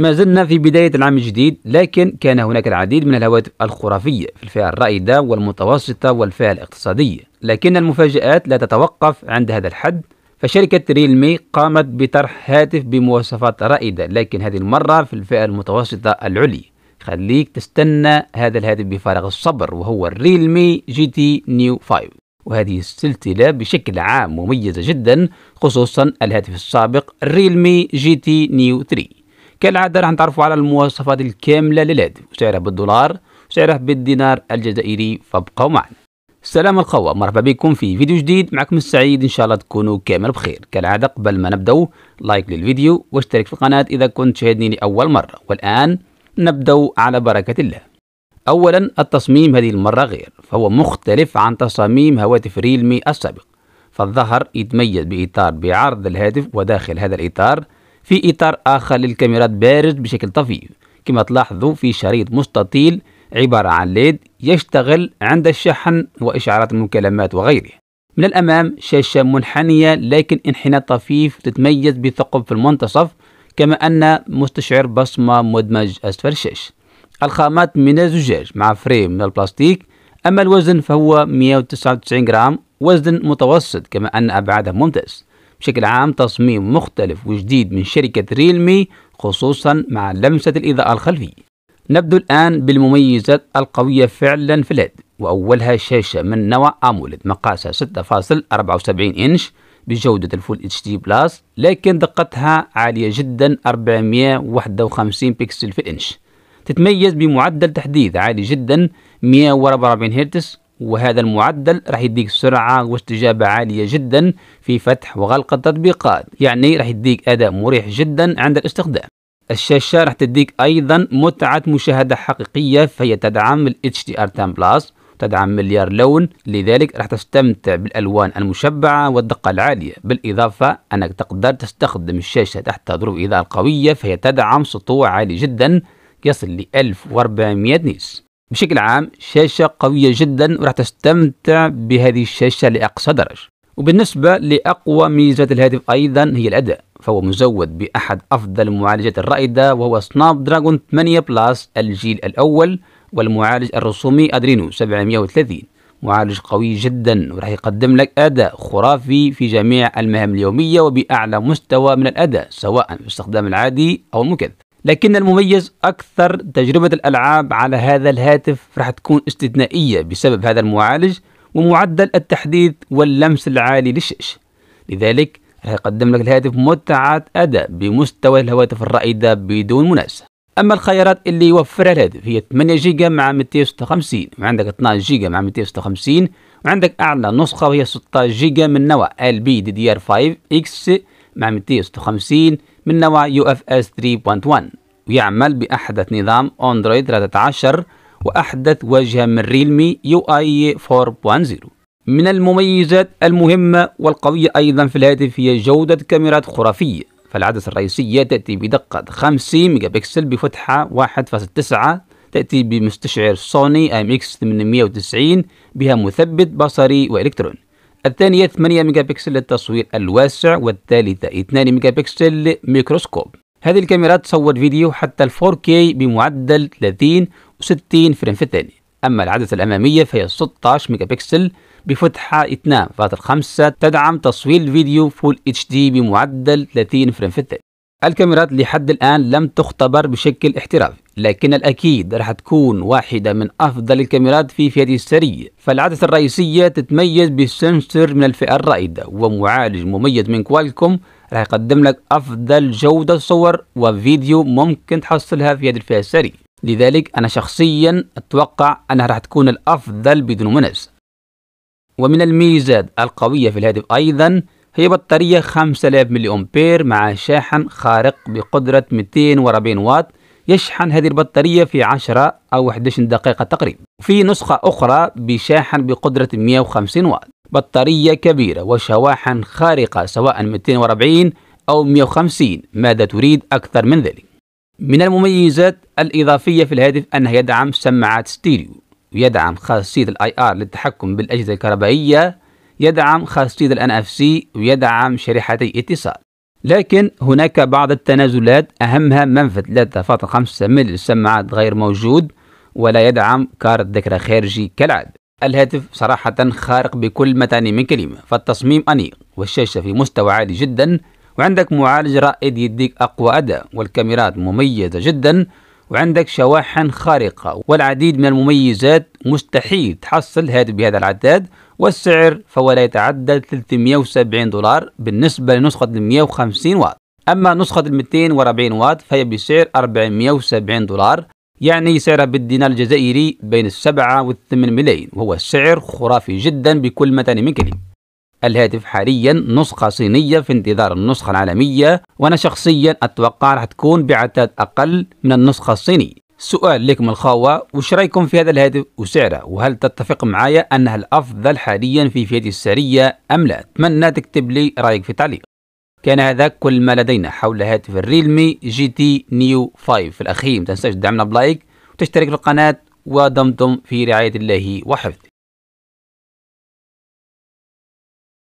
ما زلنا في بداية العام الجديد لكن كان هناك العديد من الهواتف الخرافية في الفئة الرائدة والمتوسطة والفئة الاقتصادية. لكن المفاجآت لا تتوقف عند هذا الحد. فشركة ريلمي قامت بطرح هاتف بمواصفات رائدة لكن هذه المرة في الفئة المتوسطة العليا. خليك تستنى هذا الهاتف بفارغ الصبر وهو الريلمي جي تي نيو 5 وهذه السلسلة بشكل عام مميزة جدا خصوصا الهاتف السابق الريلمي جي تي نيو 3 كالعادة راح نتعرفوا على المواصفات الكاملة للهاتف وسعرها بالدولار وسعرها بالدينار الجزائري فابقوا معنا. السلام الخوة مرحبا بكم في فيديو جديد. معكم السعيد إن شاء الله تكونوا كامل بخير. كالعادة قبل ما نبدأ like للفيديو واشترك في القناة إذا كنت تشاهدني لأول مرة. والآن نبدأ على بركة الله. أولا التصميم هذه المرة غير فهو مختلف عن تصاميم هواتف ريلمي السابق. فالظهر يتميز بإطار بعرض الهاتف وداخل هذا الإطار في إطار آخر للكاميرات بارز بشكل طفيف. كما تلاحظوا في شريط مستطيل عبارة عن LED يشتغل عند الشحن وإشعارات المكالمات وغيره. من الأمام شاشة منحنية لكن انحناء طفيف تتميز بثقب في المنتصف كما أن مستشعر بصمة مدمج أسفل الشاشة الخامات من الزجاج مع frame من البلاستيك أما الوزن فهو 199 جرام وزن متوسط كما أن أبعادها ممتاز. بشكل عام تصميم مختلف وجديد من شركة ريلمي خصوصا مع لمسة الإضاءة الخلفية. نبدو الآن بالمميزات القوية فعلا في الهاتف وأولها شاشة من نوع AMOLED مقاسها 6.74 إنش بجودة ال Full HD Plus لكن دقتها عالية جدا 451 بكسل في الإنش تتميز بمعدل تحديث عالي جدا 144 هرتز وهذا المعدل راح يديك سرعة واستجابة عالية جدا في فتح وغلق التطبيقات. يعني راح يديك أداء مريح جدا عند الاستخدام. الشاشة راح تديك أيضا متعة مشاهدة حقيقية فهي تدعم ال HDR10 بلس تدعم مليار لون. لذلك راح تستمتع بالألوان المشبعة والدقة العالية. بالإضافة أنك تقدر تستخدم الشاشة تحت ظروف إضاءة قوية فهي تدعم سطوع عالي جدا يصل ل 1400 nits. بشكل عام شاشة قوية جدا وراح تستمتع بهذه الشاشة لأقصى درجة. وبالنسبة لأقوى ميزات الهاتف أيضا هي الأداء فهو مزود بأحد أفضل المعالجات الرائدة وهو سناب دراجون 8 Plus الجيل الأول والمعالج الرسومي أدرينو 730 معالج قوي جدا وراح يقدم لك أداء خرافي في جميع المهام اليومية وبأعلى مستوى من الأداء سواء في الاستخدام العادي أو المكثف. لكن المميز أكثر تجربة الألعاب على هذا الهاتف راح تكون استثنائية بسبب هذا المعالج ومعدل التحديث واللمس العالي للشاشة. لذلك راح يقدم لك الهاتف متعة أداء بمستوى الهواتف الرائدة بدون منافسة أما الخيارات اللي يوفرها الهاتف هي 8 جيجا مع 256 وعندك 12 جيجا مع 256 وعندك أعلى نسخة وهي 16 جيجا من نوع LPDDR5X مع 256 من نوع UFS 3.1 ويعمل بأحدث نظام أندرويد 13 وأحدث واجهة من Realme UI 4.0 من المميزات المهمة والقوية أيضا في الهاتف هي جودة كاميرات خرافية فالعدسة الرئيسية تأتي بدقة 50 ميجا بكسل بفتحة 1.9 تأتي بمستشعر Sony IMX 890 بها مثبت بصري وإلكتروني. الثانية 8 ميجا بكسل للتصوير الواسع والثالثة 2 ميجا بكسل ميكروسكوب هذه الكاميرات تصور فيديو حتى ال 4K بمعدل 30 و60 frame في الثانية. أما العدسة الأمامية فهي 16 ميجا بكسل بفتحة 2.5 تدعم تصوير الفيديو Full HD بمعدل 30 frame في الثانية. الكاميرات لحد الآن لم تختبر بشكل احترافي. لكن الأكيد راح تكون واحدة من أفضل الكاميرات في هذه السعرية فالعدسة الرئيسية تتميز ب sensor من الفئة الرائدة ومعالج مميز من كوالكوم راح يقدم لك أفضل جودة صور وفيديو ممكن تحصلها في هذه الفئة السرية لذلك أنا شخصيا أتوقع أنها راح تكون الأفضل بدون منافسة ومن الميزات القوية في الهاتف أيضا هي بطارية 5000 ملي أمبير مع شاحن خارق بقدرة 240 واط يشحن هذه البطارية في 10 أو 11 دقيقة تقريبا. في نسخة أخرى بشاحن بقدرة 150 واط. بطارية كبيرة وشواحن خارقة سواء 240 أو 150 ماذا تريد أكثر من ذلك؟ من المميزات الإضافية في الهاتف أنه يدعم سماعات ستيريو ويدعم خاصية ال IR للتحكم بالأجهزة الكهربائية يدعم خاصية ال NFC ويدعم شريحتي اتصال لكن هناك بعض التنازلات أهمها منفذ 3.5 ملي للسماعات غير موجود ولا يدعم كارت ذاكرة خارجي كالعادة. الهاتف صراحة خارق بكل ما تعني من كلمة فالتصميم أنيق والشاشة في مستوى عالي جدا وعندك معالج رائد يديك أقوى أداء والكاميرات مميزة جدا وعندك شواحن خارقة والعديد من المميزات مستحيل تحصل بهذا العداد والسعر فهو لا يتعدى 370 دولار بالنسبة لنسخة 150 واط. أما نسخة 240 واط فهي بسعر 470 دولار يعني سعرها بالدينار الجزائري بين السبعة والثمان ملايين وهو سعر خرافي جدا بكل متان من كلمة. الهاتف حاليا نسخة صينية في انتظار النسخة العالمية وأنا شخصيا أتوقع راح تكون بعتاد أقل من النسخة الصينية. سؤال لكم الخوة وش رأيكم في هذا الهاتف وسعره؟ وهل تتفق معايا أنها الأفضل حاليا في فئته السعرية أم لا؟ أتمنى تكتب لي رأيك في تعليق. كان هذا كل ما لدينا حول هاتف ال Realme GT Neo 5 في الأخير. متنساش تدعمنا ب like وتشترك في القناة ودمتم في رعاية الله وحفظه.